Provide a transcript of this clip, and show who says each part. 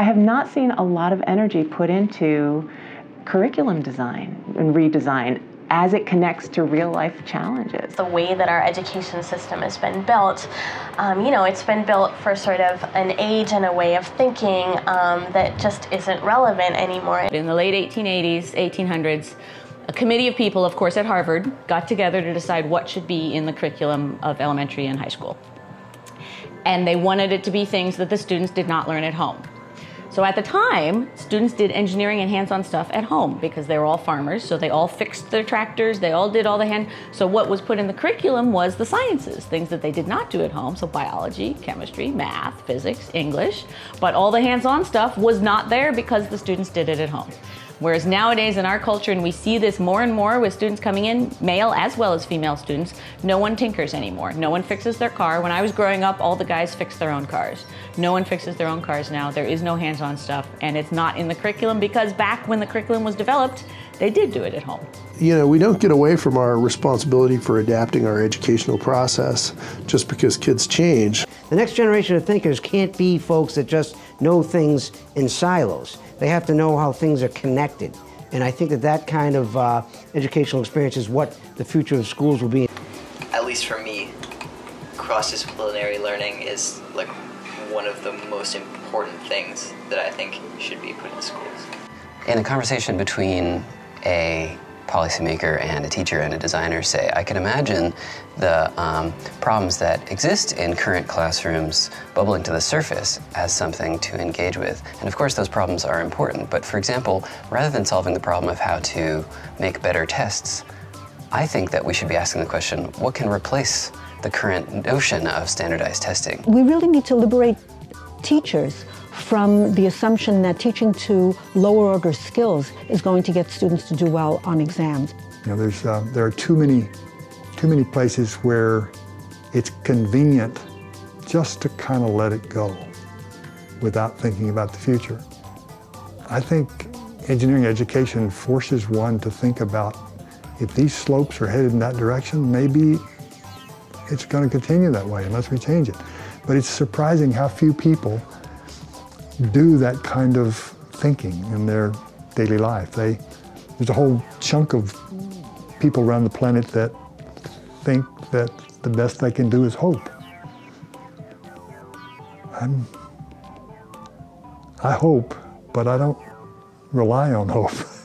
Speaker 1: I have not seen a lot of energy put into curriculum design and redesign as it connects to real life challenges.
Speaker 2: The way that our education system has been built, um, you know, it's been built for sort of an age and a way of thinking um, that just isn't relevant anymore.
Speaker 3: In the late 1880s, 1800s, a committee of people, of course, at Harvard got together to decide what should be in the curriculum of elementary and high school. And they wanted it to be things that the students did not learn at home. So at the time, students did engineering and hands-on stuff at home because they were all farmers, so they all fixed their tractors, they all did all the hand. So what was put in the curriculum was the sciences, things that they did not do at home, so biology, chemistry, math, physics, English, but all the hands-on stuff was not there because the students did it at home. Whereas nowadays in our culture, and we see this more and more with students coming in, male as well as female students, no one tinkers anymore. No one fixes their car. When I was growing up, all the guys fixed their own cars. No one fixes their own cars now. There is no hands-on stuff, and it's not in the curriculum because back when the curriculum was developed, they did do it at home.
Speaker 4: You know, we don't get away from our responsibility for adapting our educational process just because kids change.
Speaker 5: The next generation of thinkers can't be folks that just know things in silos. They have to know how things are connected. And I think that that kind of uh, educational experience is what the future of schools will be.
Speaker 6: At least for me, cross-disciplinary learning is like one of the most important things that I think should be put in schools.
Speaker 7: In a conversation between a policymaker and a teacher and a designer say, I can imagine the um, problems that exist in current classrooms bubbling to the surface as something to engage with. And of course, those problems are important. But for example, rather than solving the problem of how to make better tests, I think that we should be asking the question, what can replace the current notion of standardized testing?
Speaker 8: We really need to liberate teachers from the assumption that teaching to lower order skills is going to get students to do well on exams.
Speaker 9: You know, there's, uh, there are too many, too many places where it's convenient just to kind of let it go without thinking about the future. I think engineering education forces one to think about if these slopes are headed in that direction, maybe it's going to continue that way unless we change it. But it's surprising how few people do that kind of thinking in their daily life. They, there's a whole chunk of people around the planet that think that the best they can do is hope. I'm, I hope, but I don't rely on hope.